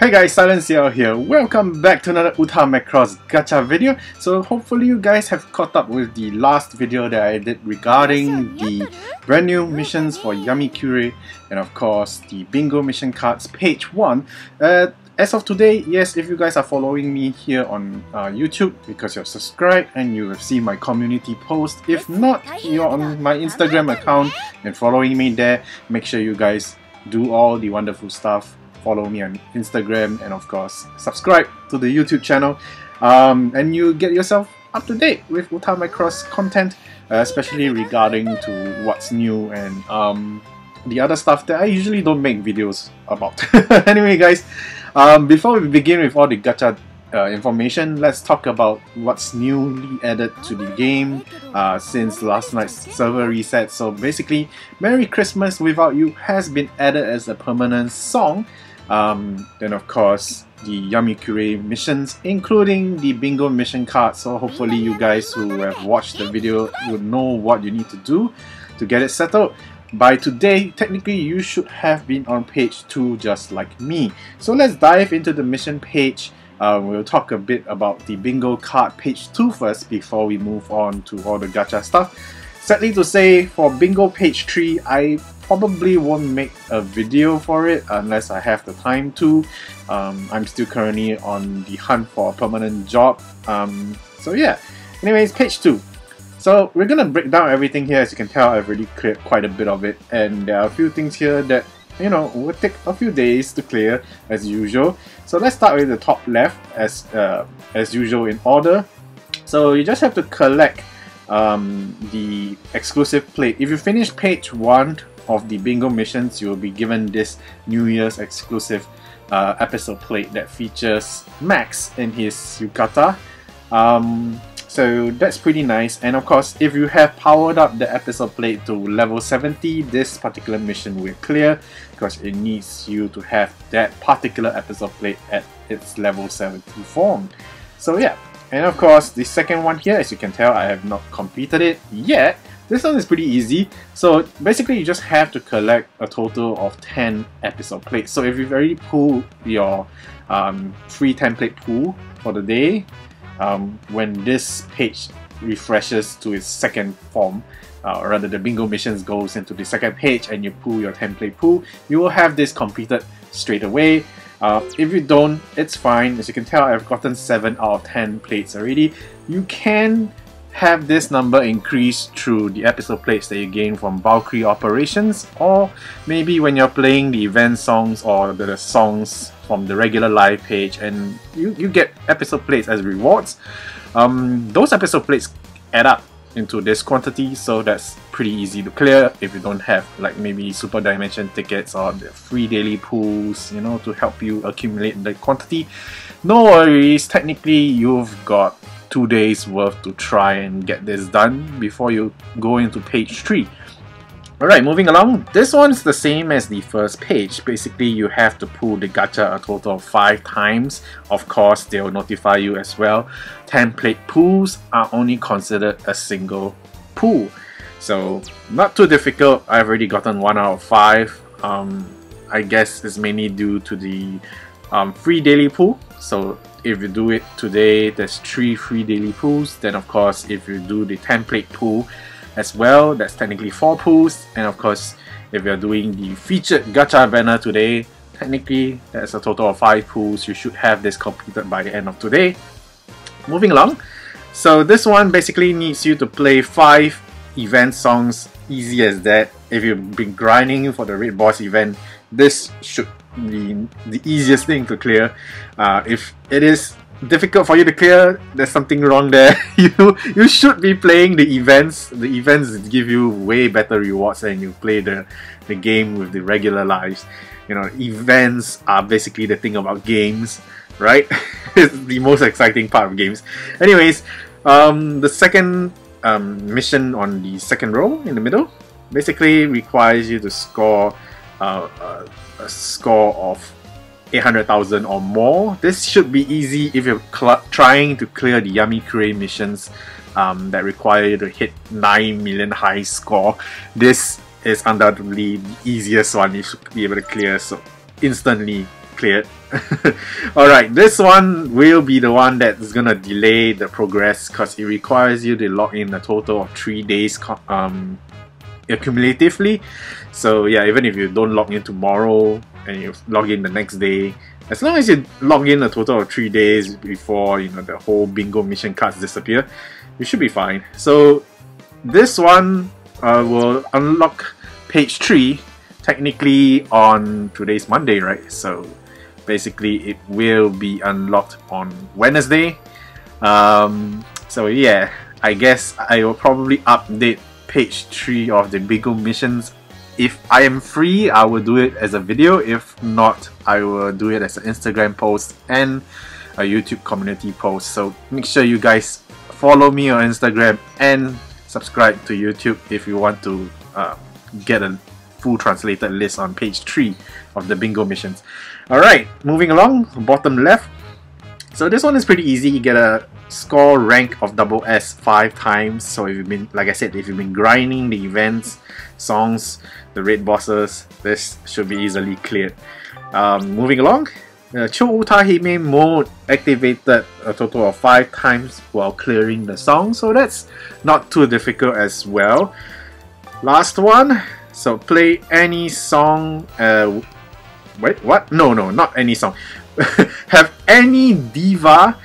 Hey guys, SilentCiel here. Welcome back to another Uta Macross gacha video. So hopefully you guys have caught up with the last video that I did regarding the brand new missions for Yamikure and of course the bingo mission cards page 1. Uh, as of today, yes, if you guys are following me here on uh, YouTube because you're subscribed and you have seen my community post. If not, you're on my Instagram account and following me there, make sure you guys do all the wonderful stuff follow me on Instagram, and of course, subscribe to the YouTube channel. Um, and you get yourself up to date with Uta Macross content, uh, especially regarding to what's new and um, the other stuff that I usually don't make videos about. anyway, guys, um, before we begin with all the gacha uh, information, let's talk about what's newly added to the game uh, since last night's server reset. So basically, Merry Christmas Without You has been added as a permanent song um, then of course the Yamikure missions, including the bingo mission card. So hopefully you guys who have watched the video would know what you need to do to get it settled. By today, technically you should have been on page 2 just like me. So let's dive into the mission page. Uh, we'll talk a bit about the bingo card page 2 first before we move on to all the gacha stuff. Sadly to say, for bingo page 3, I probably won't make a video for it unless I have the time to. Um, I'm still currently on the hunt for a permanent job. Um, so yeah, anyways, page 2. So we're gonna break down everything here. As you can tell, I've already cleared quite a bit of it, and there are a few things here that you know will take a few days to clear as usual. So let's start with the top left as uh, as usual in order. So you just have to collect um, the exclusive plate. If you finish page 1 of the bingo missions, you will be given this New Year's exclusive uh, episode plate that features Max in his yukata. Um, so that's pretty nice. And of course, if you have powered up the episode plate to level 70, this particular mission will clear because it needs you to have that particular episode plate at its level 70 form. So yeah, and of course, the second one here, as you can tell, I have not completed it yet. This one is pretty easy. So basically, you just have to collect a total of 10 episode plates. So if you've already pulled your um, free template pool for the day, um, when this page refreshes to its second form, uh, or rather the bingo missions goes into the second page and you pull your template pool, you will have this completed straight away. Uh, if you don't, it's fine. As you can tell, I've gotten 7 out of 10 plates already. You can have this number increase through the episode plates that you gain from Valkyrie operations or maybe when you're playing the event songs or the songs from the regular live page and you, you get episode plates as rewards. Um, those episode plates add up into this quantity so that's pretty easy to clear if you don't have like maybe super dimension tickets or the free daily pools you know to help you accumulate the quantity no worries technically you've got two days worth to try and get this done before you go into page 3 Alright, moving along. This one's the same as the first page. Basically, you have to pull the gacha a total of 5 times. Of course, they'll notify you as well. Template pools are only considered a single pool. So, not too difficult. I've already gotten 1 out of 5. Um, I guess it's mainly due to the um, free daily pool. So, if you do it today, there's 3 free daily pools. Then, of course, if you do the template pool, as well. That's technically 4 pools. And of course, if you're doing the featured gacha banner today, technically that's a total of 5 pools. You should have this completed by the end of today. Moving along. So this one basically needs you to play 5 event songs, easy as that. If you've been grinding for the Raid Boss event, this should be the easiest thing to clear. Uh, if it is difficult for you to clear, there's something wrong there. you you should be playing the events. The events give you way better rewards than you play the, the game with the regular lives. You know, events are basically the thing about games, right? it's the most exciting part of games. Anyways, um, the second um, mission on the second row in the middle basically requires you to score uh, a, a score of 800,000 or more. This should be easy if you're trying to clear the Yummy Yamikure missions um, that require you to hit 9 million high score. This is undoubtedly the easiest one you should be able to clear, so instantly cleared. Alright, this one will be the one that's gonna delay the progress because it requires you to log in a total of 3 days um, accumulatively. So yeah, even if you don't log in tomorrow and you log in the next day, as long as you log in a total of 3 days before you know the whole bingo mission cards disappear, you should be fine. So this one uh, will unlock page 3 technically on today's Monday, right? So basically it will be unlocked on Wednesday. Um, so yeah, I guess I will probably update page 3 of the Bingo missions. If I am free, I will do it as a video. If not, I will do it as an Instagram post and a YouTube community post. So make sure you guys follow me on Instagram and subscribe to YouTube if you want to uh, get a full translated list on page 3 of the bingo missions. Alright, moving along, bottom left. So this one is pretty easy, you get a score rank of double S five times. So if you've been, like I said, if you've been grinding the events, songs, the raid bosses, this should be easily cleared. Um, moving along, uh, Cho Utahime mode activated a total of 5 times while clearing the song, so that's not too difficult as well. Last one, so play any song. Uh, wait, what? No, no, not any song. Have any diva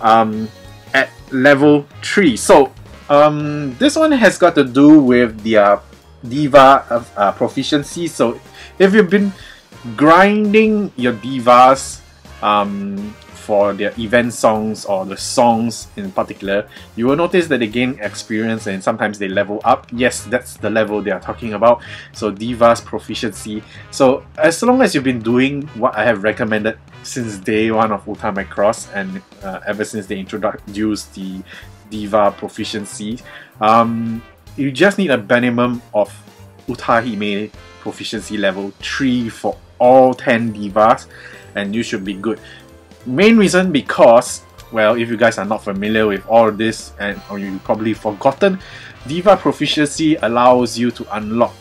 um, at level 3. So um, this one has got to do with the diva of, uh, proficiency. So if you've been grinding your divas um, for their event songs or the songs in particular, you will notice that they gain experience and sometimes they level up. Yes, that's the level they are talking about. So Diva's proficiency. So as long as you've been doing what I have recommended since day one of Uta Macross and uh, ever since they introduced the Diva proficiency, um, you just need a minimum of Utahime proficiency level 3 for all 10 divas and you should be good. Main reason because, well, if you guys are not familiar with all this and or you probably forgotten, Diva Proficiency allows you to unlock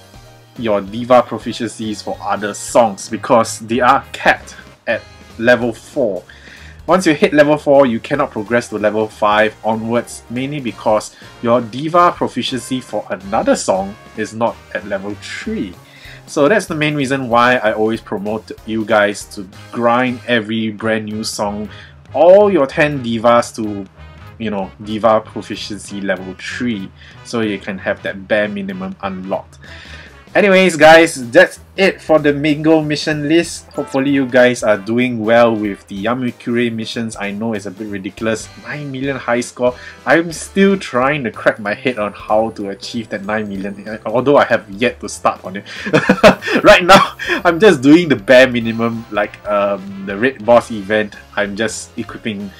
your Diva proficiencies for other songs because they are capped at level 4. Once you hit level 4, you cannot progress to level 5 onwards, mainly because your Diva proficiency for another song is not at level 3. So that's the main reason why I always promote you guys to grind every brand new song, all your 10 divas to, you know, diva proficiency level 3, so you can have that bare minimum unlocked. Anyways guys, that's it for the Bingo mission list. Hopefully you guys are doing well with the Yamikure missions. I know it's a bit ridiculous. 9 million high score. I'm still trying to crack my head on how to achieve that 9 million, although I have yet to start on it. right now, I'm just doing the bare minimum like um, the Raid Boss event. I'm just equipping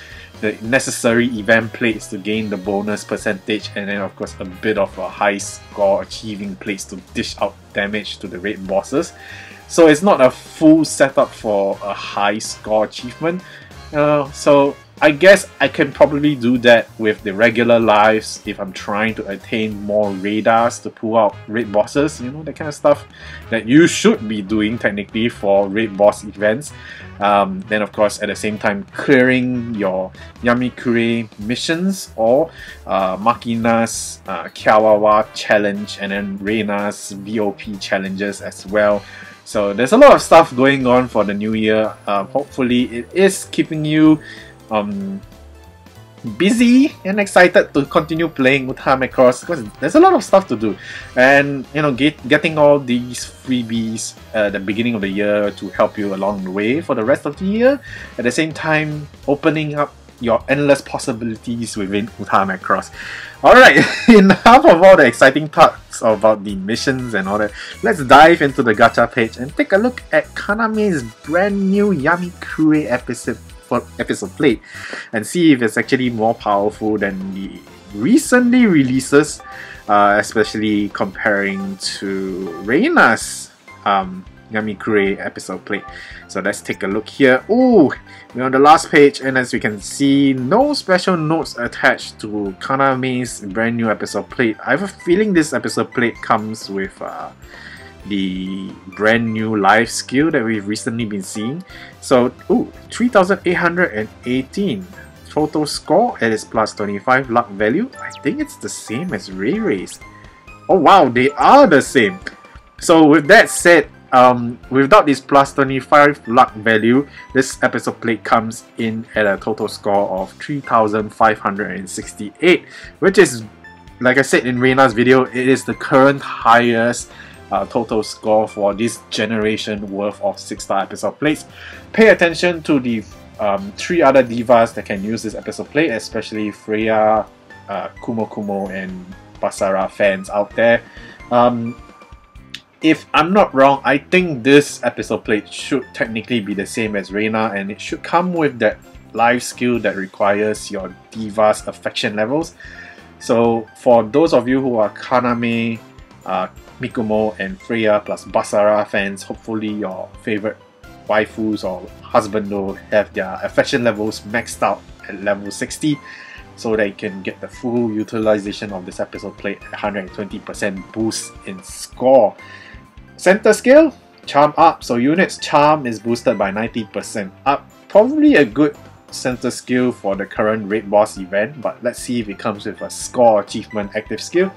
the necessary event plates to gain the bonus percentage and then of course a bit of a high score achieving plates to dish out damage to the raid bosses. So it's not a full setup for a high score achievement. Uh, so I guess I can probably do that with the regular lives if I'm trying to attain more radars to pull out raid bosses, you know, that kind of stuff that you should be doing technically for raid boss events. Um, then of course at the same time clearing your Yamikure missions or uh, Makina's uh, Kiawawa challenge and then Reina's VOP challenges as well. So there's a lot of stuff going on for the new year. Uh, hopefully it is keeping you um, busy and excited to continue playing Uta Macross because there's a lot of stuff to do and you know get, getting all these freebies at the beginning of the year to help you along the way for the rest of the year at the same time opening up your endless possibilities within Uta Macross. Alright, enough of all the exciting talks about the missions and all that. Let's dive into the gacha page and take a look at Kaname's brand new Yami Kure episode episode plate and see if it's actually more powerful than the recently releases, uh, especially comparing to Reina's um, Yamikure episode plate. So let's take a look here. Oh, we're on the last page and as we can see, no special notes attached to Kaname's brand new episode plate. I have a feeling this episode plate comes with uh, the brand new life skill that we've recently been seeing. So, ooh, 3818 total score, it is plus 25 luck value. I think it's the same as Ray Ray's. Oh wow, they are the same. So with that said, um, without this plus 25 luck value, this episode plate comes in at a total score of 3568, which is, like I said in Reina's video, it is the current highest uh, total score for this generation worth of 6 star episode plates. Pay attention to the um, three other divas that can use this episode plate, especially Freya, uh, Kumo Kumo, and Basara fans out there. Um, if I'm not wrong, I think this episode plate should technically be the same as Reina and it should come with that life skill that requires your diva's affection levels. So for those of you who are Kaname, uh, Mikumo and Freya plus Basara fans, hopefully your favorite waifus or husband will have their affection levels maxed out at level 60 so they can get the full utilization of this episode plate at 120% boost in score. Center skill, charm up. So units charm is boosted by 90% up. Probably a good center skill for the current raid boss event, but let's see if it comes with a score achievement active skill.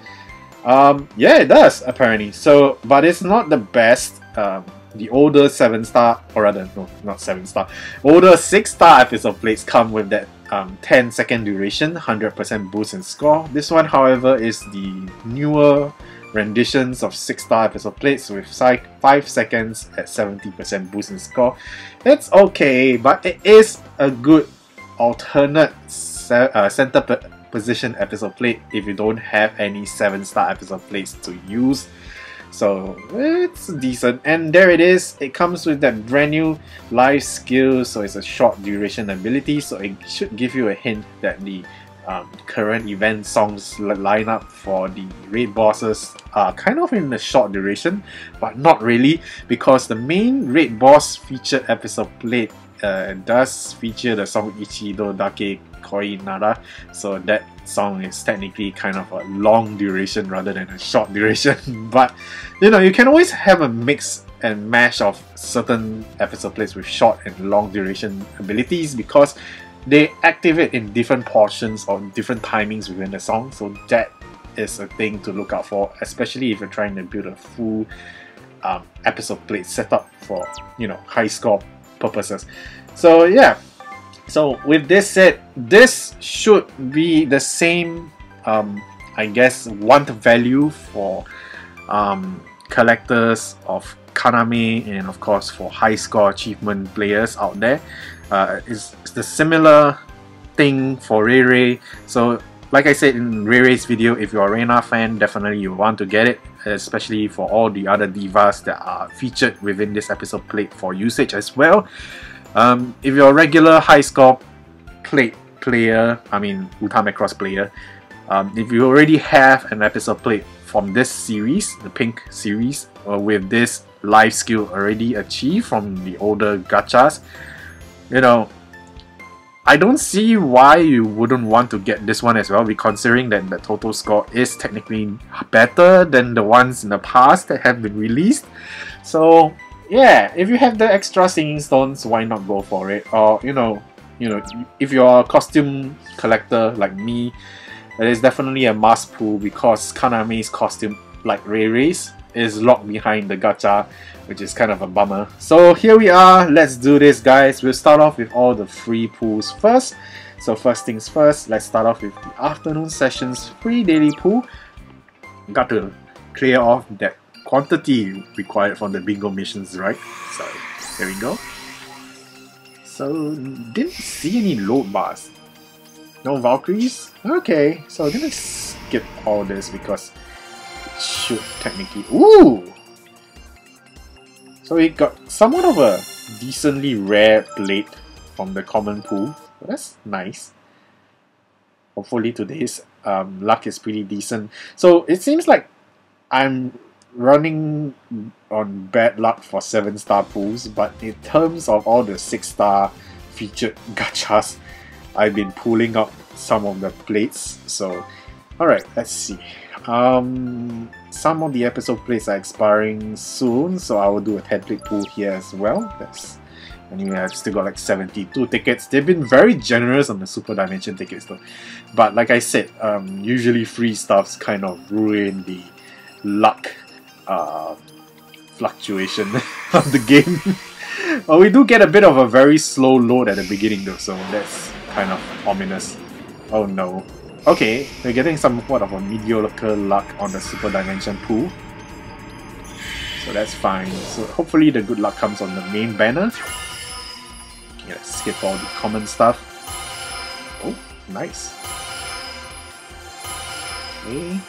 Um, yeah, it does apparently. So, but it's not the best. Um, the older 7 star, or rather, no, not 7 star, older 6 star episode plates come with that um, 10 second duration, 100% boost in score. This one, however, is the newer renditions of 6 star episode plates with 5 seconds at 70% boost in score. It's okay, but it is a good alternate uh, center position episode plate if you don't have any 7 star episode plates to use. So it's decent. And there it is. It comes with that brand new life skill. So it's a short duration ability. So it should give you a hint that the um, current event songs lineup for the raid bosses are kind of in a short duration, but not really because the main raid boss featured episode plate uh, does feature the song Ichido Dake Koi Nara, so that song is technically kind of a long duration rather than a short duration. but you know, you can always have a mix and mash of certain episode plays with short and long duration abilities because they activate in different portions or different timings within the song. So that is a thing to look out for, especially if you're trying to build a full um, episode plate setup for you know high score purposes. So yeah, so with this said, this should be the same, um, I guess, want value for um, collectors of Kaname and of course for high score achievement players out there. Uh, it's, it's the similar thing for Ray Ray. So like I said in Ray Ray's video, if you're a Reina fan, definitely you want to get it, especially for all the other divas that are featured within this episode plate for usage as well. Um, if you're a regular high score plate player, I mean Uta Macross player, um, if you already have an episode plate from this series, the pink series, with this life skill already achieved from the older gachas, you know, I don't see why you wouldn't want to get this one as well, considering that the total score is technically better than the ones in the past that have been released. So yeah, if you have the extra singing stones, why not go for it? Or you know, you know, if you're a costume collector like me, it is definitely a must pull because Kaname's costume, like Ray Ray's, is locked behind the gacha, which is kind of a bummer. So here we are, let's do this guys. We'll start off with all the free pulls first. So first things first, let's start off with the afternoon sessions free daily pool. Got to clear off that quantity required from the bingo missions, right? So there we go. So didn't see any load bars. No Valkyries? Okay, so I'm gonna skip all this because it should technically Ooh! So we got somewhat of a decently rare blade from the common pool. That's nice. Hopefully today's um, luck is pretty decent. So it seems like I'm running on bad luck for 7 star pools, but in terms of all the 6 star featured gachas, I've been pulling up some of the plates. So, alright, let's see. Um, some of the episode plates are expiring soon, so I will do a 10 plate pool here as well. That's Anyway, I've still got like 72 tickets. They've been very generous on the Super Dimension tickets though. But like I said, um, usually free stuffs kind of ruin the luck uh, fluctuation of the game. well, we do get a bit of a very slow load at the beginning though, so that's kind of ominous. Oh no. Okay, we're getting somewhat of a mediocre luck on the Super Dimension pool. So that's fine. So hopefully the good luck comes on the main banner. Okay, let's skip all the common stuff. Oh, nice. Okay.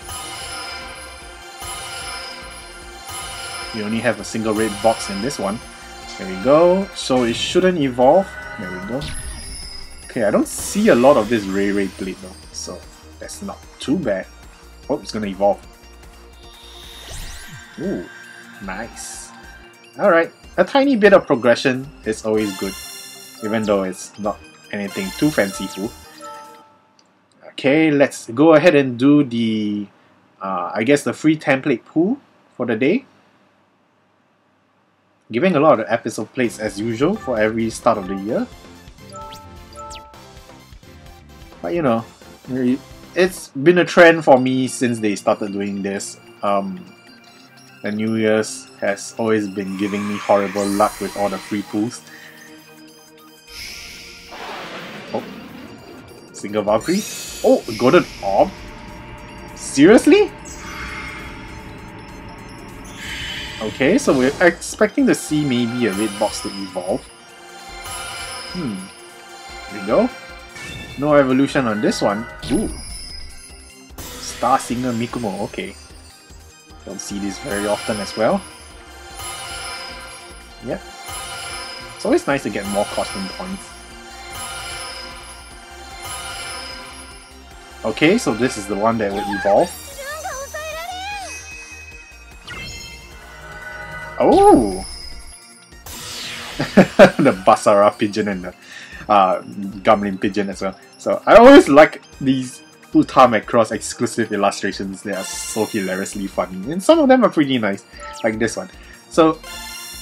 We only have a single red box in this one. There we go. So it shouldn't evolve. There we go. Okay, I don't see a lot of this Ray Ray Blade though, so that's not too bad. Oh, it's gonna evolve. Ooh, nice. Alright, a tiny bit of progression is always good, even though it's not anything too fanciful. Okay, let's go ahead and do the, uh, I guess the free template pool for the day giving a lot of episode plates as usual for every start of the year. But you know, it's been a trend for me since they started doing this. Um, the New Year's has always been giving me horrible luck with all the free pools. Oh, single Valkyrie. Oh, golden orb. Seriously? Okay, so we're expecting to see maybe a red box to evolve. Hmm. There we go. No evolution on this one. Ooh. Star Singer Mikumo, okay. Don't see this very often as well. Yep. It's always nice to get more costume points. Okay, so this is the one that will evolve. Oh! the Basara pigeon and the uh, Gamlin pigeon as well. So I always like these Uta Macross exclusive illustrations. They are so hilariously funny. And some of them are pretty nice, like this one. So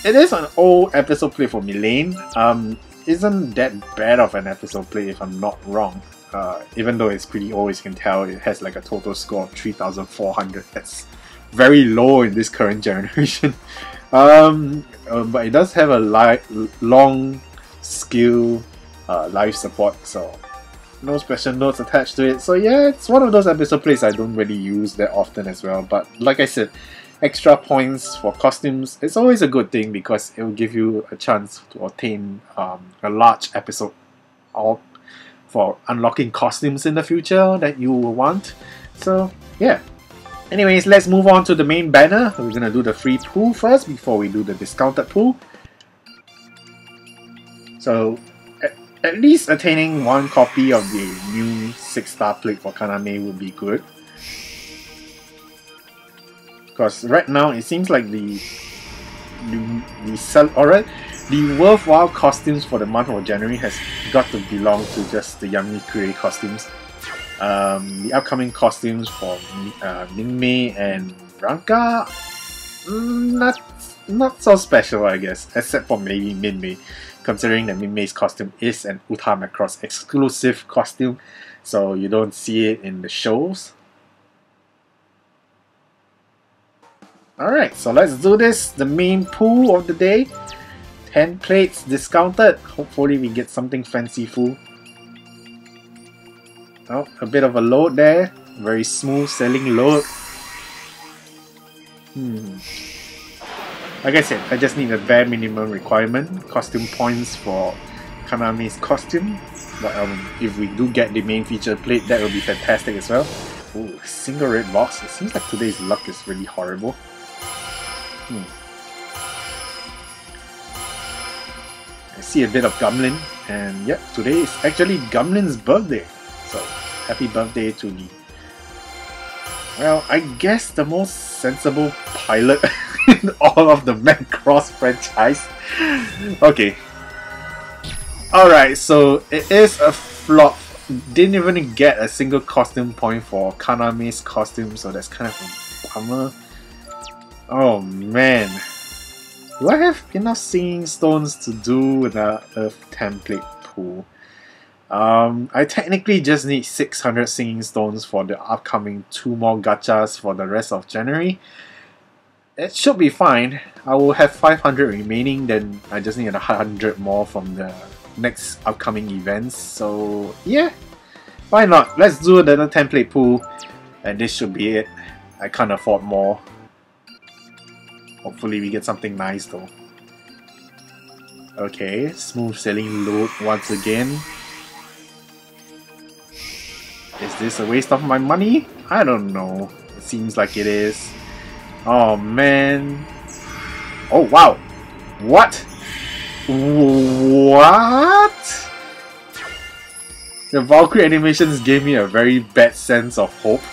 it is an old episode play for Mylene. Um, isn't that bad of an episode play if I'm not wrong. Uh, even though it's pretty old, you can tell, it has like a total score of 3400. That's very low in this current generation. Um, uh, but it does have a li- long skill uh, life support, so no special notes attached to it. So yeah, it's one of those episode plays I don't really use that often as well. But like I said, extra points for costumes it's always a good thing because it will give you a chance to obtain um, a large episode or for unlocking costumes in the future that you will want. So yeah, Anyways, let's move on to the main banner. We're gonna do the free pool first before we do the discounted pool. So, at, at least attaining one copy of the new 6-star plate for Kaname would be good. Because right now it seems like the the, the sell alright the worthwhile costumes for the month of January has got to belong to just the Yami Kure costumes. Um, the upcoming costumes for uh, Minmei and Ranka, mm, not not so special, I guess, except for maybe Minmei, considering that Minmei's costume is an Uta Macross exclusive costume, so you don't see it in the shows. Alright, so let's do this. The main pool of the day. 10 plates discounted. Hopefully we get something fanciful. Oh, a bit of a load there. Very smooth selling load. Hmm. Like I said, I just need a bare minimum requirement. Costume points for Kaname's costume. But um, if we do get the main feature plate, that will be fantastic as well. Ooh, single red box. It seems like today's luck is really horrible. Hmm. I see a bit of Gamlin, and yep, today is actually Gamlin's birthday. So, happy birthday to me. Well, I guess the most sensible pilot in all of the Macross franchise. Okay. Alright, so it is a flop. Didn't even get a single costume point for Kaname's costume, so that's kind of a bummer. Oh man. Do I have enough singing stones to do with the earth template pool? Um, I technically just need 600 singing stones for the upcoming two more gachas for the rest of January. It should be fine. I will have 500 remaining, then I just need 100 more from the next upcoming events. So yeah, why not? Let's do another template pool, and this should be it. I can't afford more. Hopefully we get something nice though. Okay, smooth sailing load once again. Is this a waste of my money? I don't know. It seems like it is. Oh man. Oh wow. What? What? The Valkyrie animations gave me a very bad sense of hope.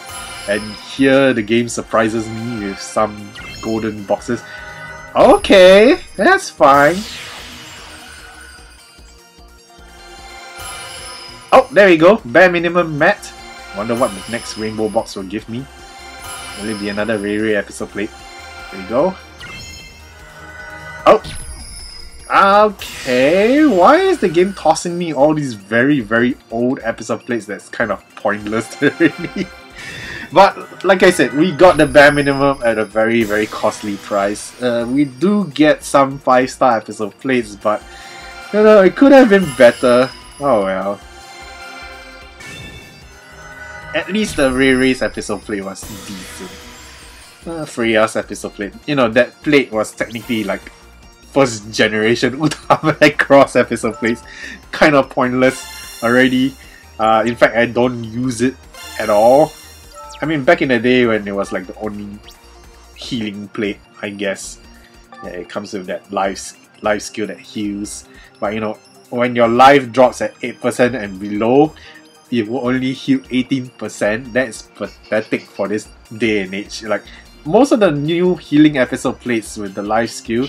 And here the game surprises me with some golden boxes. Okay, that's fine. Oh, there we go. Bare minimum met. Wonder what the next rainbow box will give me. Will it be another Ray episode plate? There we go. Oh! Okay, why is the game tossing me all these very, very old episode plates that's kind of pointless to me? But like I said, we got the bare minimum at a very very costly price. Uh, we do get some five star episode plates, but you know it could have been better. Oh well. At least the Ray Ray's episode plate was decent. Uh, Freya's episode plate, you know that plate was technically like first generation Uta Cross episode plates, kind of pointless already. Uh, in fact, I don't use it at all I mean, back in the day when it was like the only healing plate, I guess, yeah, it comes with that life life skill that heals. But you know, when your life drops at eight percent and below, it will only heal eighteen percent. That's pathetic for this day and age. Like most of the new healing episode plates with the life skill,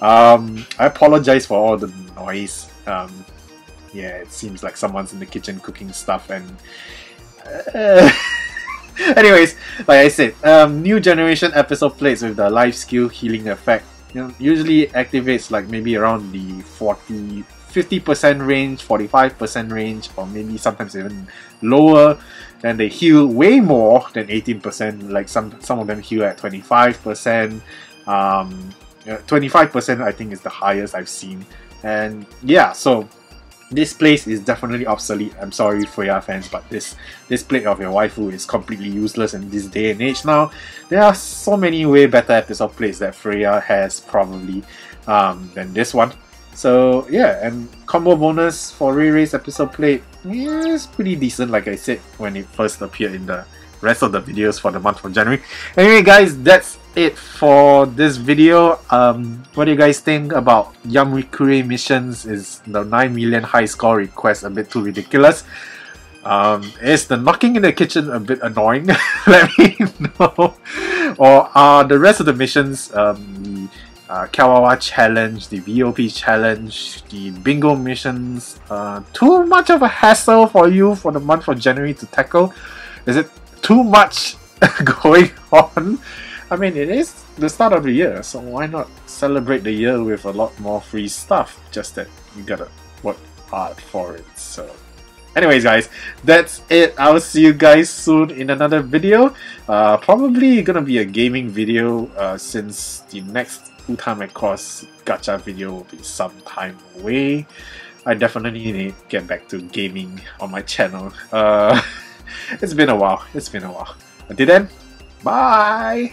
um, I apologize for all the noise. Um, yeah, it seems like someone's in the kitchen cooking stuff and. Uh, Anyways, like I said, um, new generation episode plates with the life skill healing effect you know, usually activates like maybe around the 40 50% range, 45% range, or maybe sometimes even lower. And they heal way more than 18%. Like some some of them heal at 25%. Um, 25% I think is the highest I've seen. And yeah, so this place is definitely obsolete. I'm sorry for your fans, but this this plate of your waifu is completely useless in this day and age now. There are so many way better episode plates that Freya has probably um, than this one. So yeah, and combo bonus for Ray Ray's episode plate is pretty decent like I said when it first appeared in the rest of the videos for the month of January. Anyway guys, that's it for this video. Um, what do you guys think about Yamikure missions? Is the 9 million high score request a bit too ridiculous? Um, is the knocking in the kitchen a bit annoying? Let me know. Or are the rest of the missions, um, uh, Kawawa challenge, the VOP challenge, the bingo missions, uh, too much of a hassle for you for the month of January to tackle? Is it too much going on? I mean, it is the start of the year, so why not celebrate the year with a lot more free stuff? Just that you gotta work hard for it. So, anyways, guys, that's it. I'll see you guys soon in another video. Uh, probably gonna be a gaming video uh, since the next Uta Macross gacha video will be some time away. I definitely need to get back to gaming on my channel. Uh, it's been a while. It's been a while. Until then, bye!